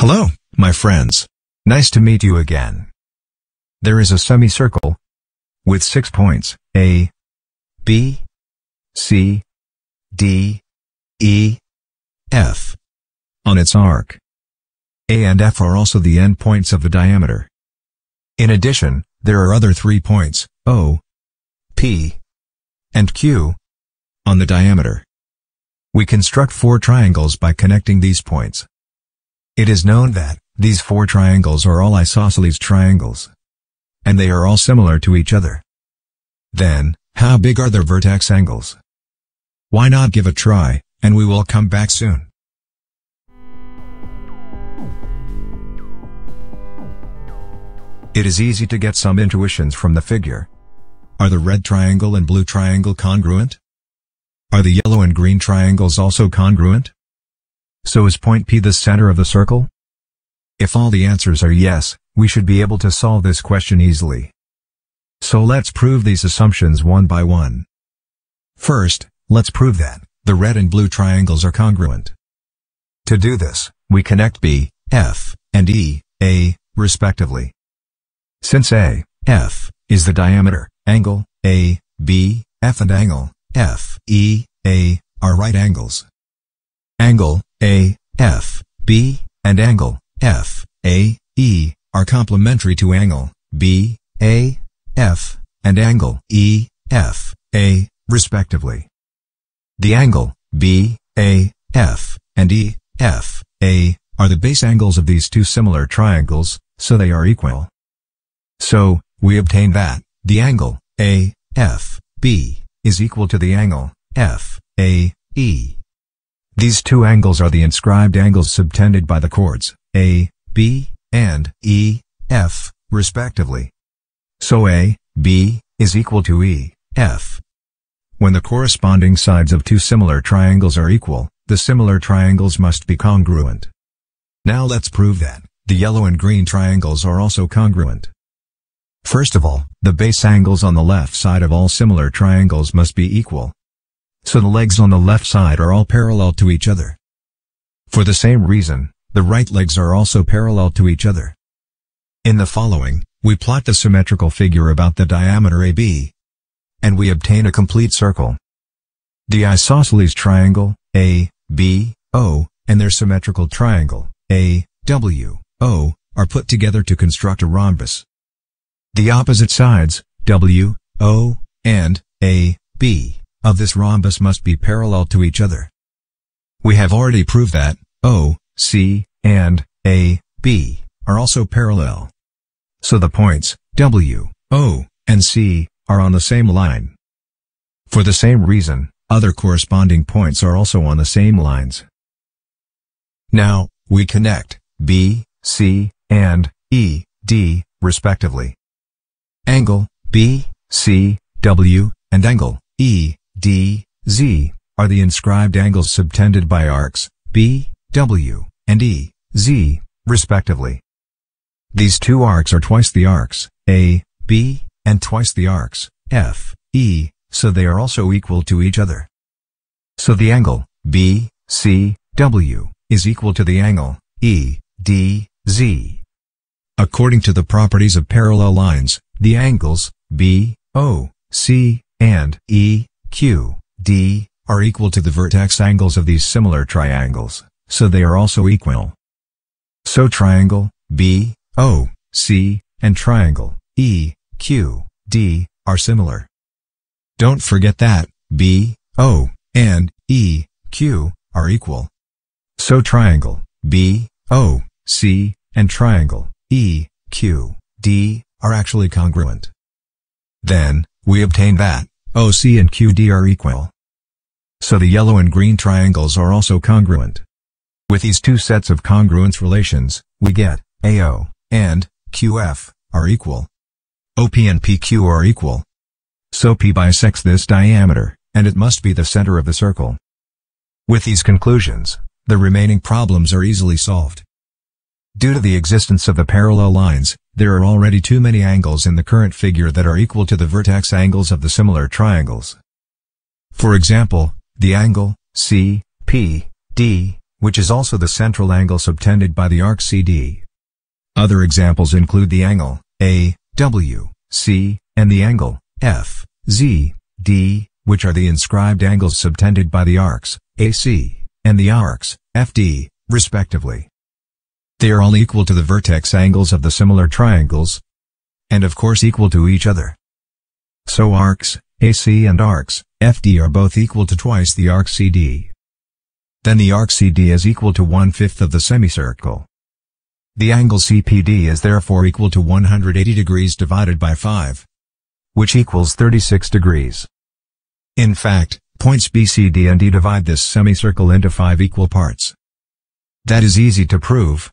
Hello, my friends. Nice to meet you again. There is a semicircle with six points A, B, C, D, E, F on its arc. A and F are also the endpoints of the diameter. In addition, there are other three points, O, P, and Q, on the diameter. We construct four triangles by connecting these points. It is known that these four triangles are all isosceles triangles. And they are all similar to each other. Then, how big are their vertex angles? Why not give a try, and we will come back soon. It is easy to get some intuitions from the figure. Are the red triangle and blue triangle congruent? Are the yellow and green triangles also congruent? So is point P the center of the circle? If all the answers are yes, we should be able to solve this question easily. So let's prove these assumptions one by one. First, let's prove that the red and blue triangles are congruent. To do this, we connect B, F, and E, A, respectively. Since A, F, is the diameter, angle, A, B, F and angle, F, E, A, are right angles. Angle, A, F, B, and angle, F, A, E, are complementary to angle, B, A, F, and angle, E, F, A, respectively. The angle, B, A, F, and E, F, A, are the base angles of these two similar triangles, so they are equal. So, we obtain that, the angle, A, F, B, is equal to the angle, F, A, E. These two angles are the inscribed angles subtended by the chords, A, B, and E, F, respectively. So A, B, is equal to E, F. When the corresponding sides of two similar triangles are equal, the similar triangles must be congruent. Now let's prove that, the yellow and green triangles are also congruent. First of all, the base angles on the left side of all similar triangles must be equal. So the legs on the left side are all parallel to each other. For the same reason, the right legs are also parallel to each other. In the following, we plot the symmetrical figure about the diameter AB. And we obtain a complete circle. The isosceles triangle, A, B, O, and their symmetrical triangle, A, W, O, are put together to construct a rhombus. The opposite sides, W, O, and A, B, of this rhombus must be parallel to each other. We have already proved that O, C, and A, B are also parallel. So the points W, O, and C are on the same line. For the same reason, other corresponding points are also on the same lines. Now, we connect B, C, and E, D, respectively. Angle B, C, W, and angle E, D, Z are the inscribed angles subtended by arcs B, W, and E, Z, respectively. These two arcs are twice the arcs A, B, and twice the arcs F, E, so they are also equal to each other. So the angle B, C, W is equal to the angle E, D, Z. According to the properties of parallel lines, the angles B, O, C, and E, Q, D, are equal to the vertex angles of these similar triangles, so they are also equal. So triangle, B, O, C, and triangle, E, Q, D, are similar. Don't forget that, B, O, and E, Q, are equal. So triangle, B, O, C, and triangle, E, Q, D, are actually congruent. Then, we obtain that, OC and QD are equal. So the yellow and green triangles are also congruent. With these two sets of congruence relations, we get AO and QF are equal. OP and PQ are equal. So P bisects this diameter, and it must be the center of the circle. With these conclusions, the remaining problems are easily solved. Due to the existence of the parallel lines, there are already too many angles in the current figure that are equal to the vertex angles of the similar triangles. For example, the angle C, P, D, which is also the central angle subtended by the arc CD. Other examples include the angle A, W, C, and the angle F, Z, D, which are the inscribed angles subtended by the arcs AC and the arcs FD, respectively. They are all equal to the vertex angles of the similar triangles, and of course equal to each other. So arcs AC and arcs FD are both equal to twice the arc CD. Then the arc CD is equal to one-fifth of the semicircle. The angle CPD is therefore equal to 180 degrees divided by 5, which equals 36 degrees. In fact, points B, C, D and E divide this semicircle into five equal parts. That is easy to prove,